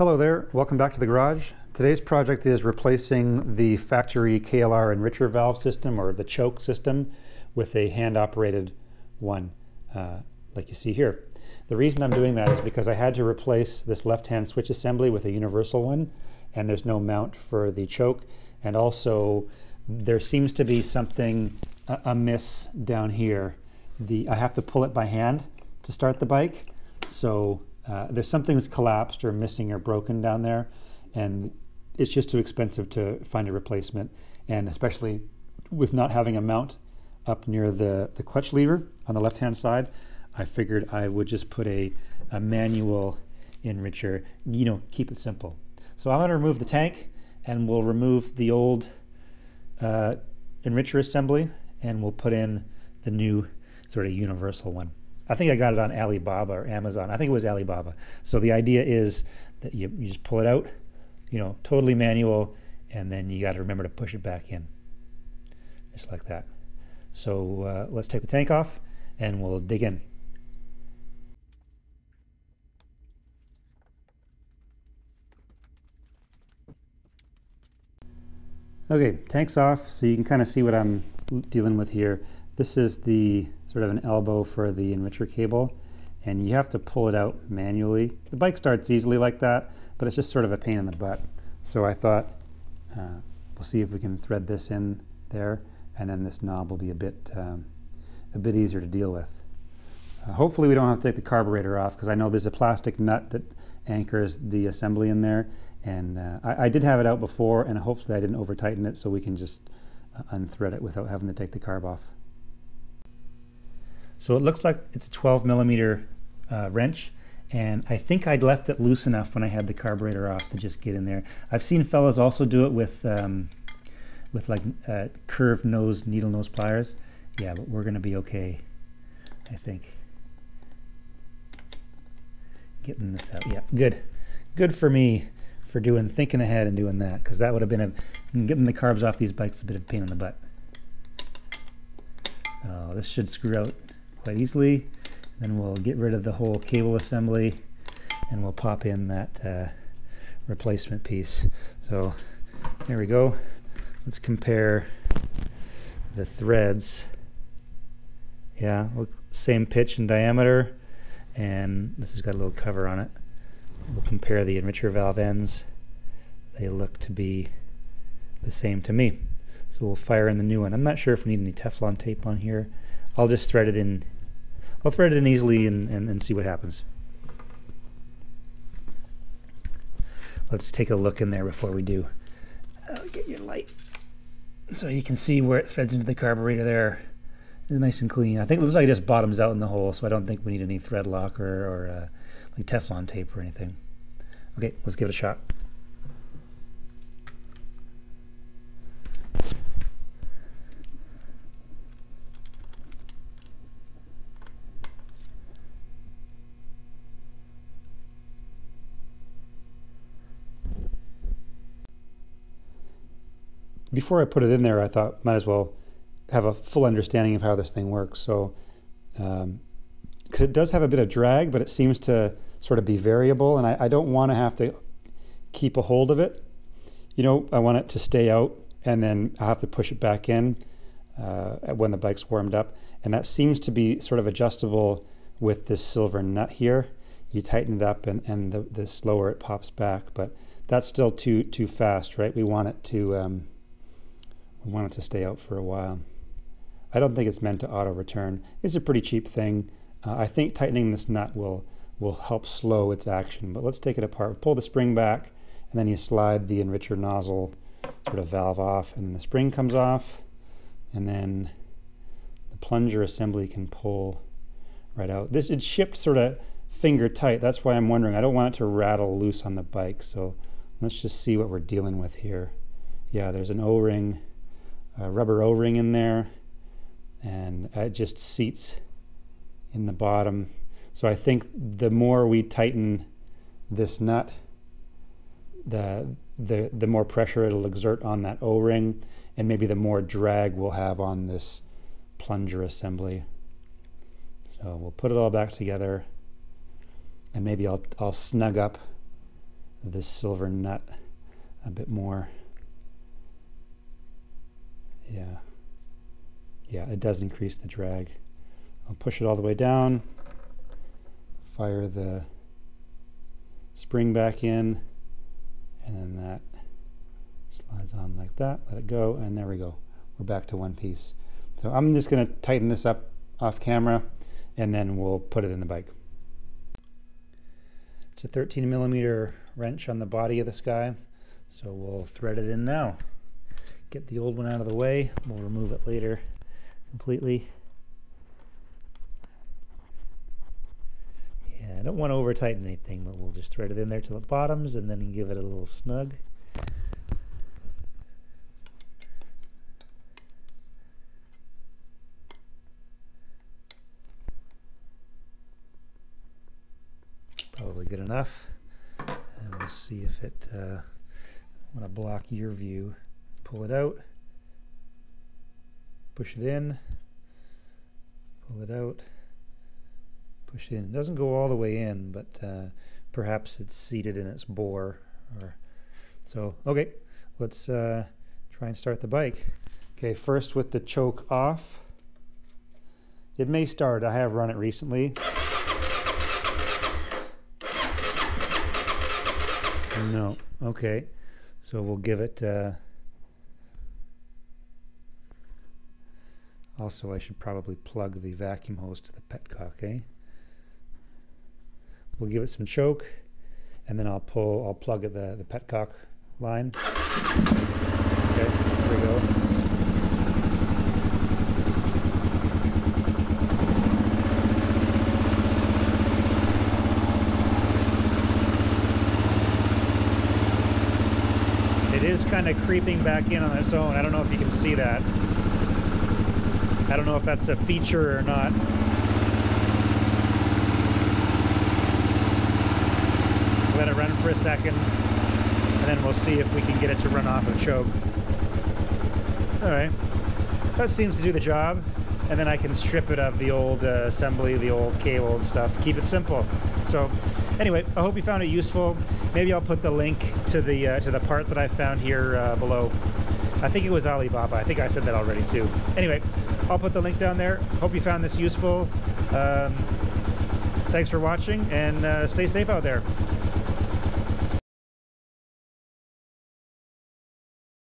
Hello there, welcome back to the garage. Today's project is replacing the factory KLR enricher valve system or the choke system with a hand operated one uh, like you see here. The reason I'm doing that is because I had to replace this left hand switch assembly with a universal one and there's no mount for the choke and also there seems to be something amiss down here. The I have to pull it by hand to start the bike so uh, there's something that's collapsed or missing or broken down there, and it's just too expensive to find a replacement. And especially with not having a mount up near the, the clutch lever on the left-hand side, I figured I would just put a, a manual enricher, you know, keep it simple. So I'm going to remove the tank and we'll remove the old uh, enricher assembly and we'll put in the new sort of universal one. I think I got it on Alibaba or Amazon. I think it was Alibaba. So the idea is that you, you just pull it out, you know, totally manual, and then you got to remember to push it back in, just like that. So uh, let's take the tank off and we'll dig in. Okay, tank's off, so you can kind of see what I'm dealing with here. This is the sort of an elbow for the enricher cable and you have to pull it out manually. The bike starts easily like that, but it's just sort of a pain in the butt. So I thought uh, we'll see if we can thread this in there and then this knob will be a bit, um, a bit easier to deal with. Uh, hopefully we don't have to take the carburetor off because I know there's a plastic nut that anchors the assembly in there and uh, I, I, did have it out before and hopefully I didn't over tighten it so we can just uh, unthread it without having to take the carb off. So it looks like it's a 12 millimeter uh, wrench and I think I'd left it loose enough when I had the carburetor off to just get in there. I've seen fellas also do it with um, with like uh, curved nose needle nose pliers. Yeah, but we're gonna be okay, I think. Getting this out, yeah, good, good for me for doing thinking ahead and doing that because that would have been a getting the carbs off these bikes a bit of pain in the butt. Oh, this should screw out quite easily. Then we'll get rid of the whole cable assembly and we'll pop in that uh, replacement piece. So there we go. Let's compare the threads. Yeah, look, same pitch and diameter and this has got a little cover on it. We'll compare the enricher valve ends. They look to be the same to me. So we'll fire in the new one. I'm not sure if we need any Teflon tape on here. I'll just thread it in. I'll thread it in easily and, and, and see what happens. Let's take a look in there before we do. I'll get your light so you can see where it threads into the carburetor there. It's nice and clean. I think it looks like it just bottoms out in the hole, so I don't think we need any thread lock or, or uh, like Teflon tape or anything. Okay, let's give it a shot. Before I put it in there, I thought might as well have a full understanding of how this thing works. So, because um, it does have a bit of drag, but it seems to sort of be variable, and I, I don't want to have to keep a hold of it. You know, I want it to stay out, and then I have to push it back in uh, when the bike's warmed up, and that seems to be sort of adjustable with this silver nut here. You tighten it up, and, and the, the slower it pops back, but that's still too too fast, right? We want it to um, we want it to stay out for a while. I don't think it's meant to auto return. It's a pretty cheap thing. Uh, I think tightening this nut will will help slow its action. But let's take it apart. Pull the spring back, and then you slide the enricher nozzle sort of valve off, and then the spring comes off, and then the plunger assembly can pull right out. This is shipped sort of finger tight. That's why I'm wondering. I don't want it to rattle loose on the bike. So let's just see what we're dealing with here. Yeah, there's an O-ring a rubber O-ring in there and it just seats in the bottom. So I think the more we tighten this nut, the, the, the more pressure it'll exert on that O-ring and maybe the more drag we'll have on this plunger assembly. So we'll put it all back together and maybe I'll, I'll snug up this silver nut a bit more. Yeah. Yeah, it does increase the drag. I'll push it all the way down, fire the spring back in, and then that slides on like that. Let it go, and there we go. We're back to one piece. So I'm just going to tighten this up off camera, and then we'll put it in the bike. It's a 13 millimeter wrench on the body of this guy, so we'll thread it in now. Get the old one out of the way. We'll remove it later completely. Yeah, I don't want to over tighten anything, but we'll just thread it in there till it bottoms and then give it a little snug. Probably good enough. And we'll see if it, uh, want to block your view. Pull it out, push it in, pull it out, push it in. It doesn't go all the way in, but uh, perhaps it's seated in its bore. Or so. Okay, let's uh, try and start the bike. Okay, first with the choke off. It may start. I have run it recently. No. Okay. So we'll give it. Uh, also, I should probably plug the vacuum hose to the petcock, eh? We'll give it some choke, and then I'll pull. I'll plug the the petcock line. Okay, here we go. It is kind of creeping back in on its own. I don't know if you can see that. I don't know if that's a feature or not. Let it run for a second, and then we'll see if we can get it to run off of choke. All right, that seems to do the job. And then I can strip it of the old uh, assembly, the old cable and stuff. Keep it simple. So, anyway, I hope you found it useful. Maybe I'll put the link to the uh, to the part that I found here uh, below. I think it was Alibaba. I think I said that already too. Anyway, I'll put the link down there. Hope you found this useful. Um, thanks for watching and uh, stay safe out there.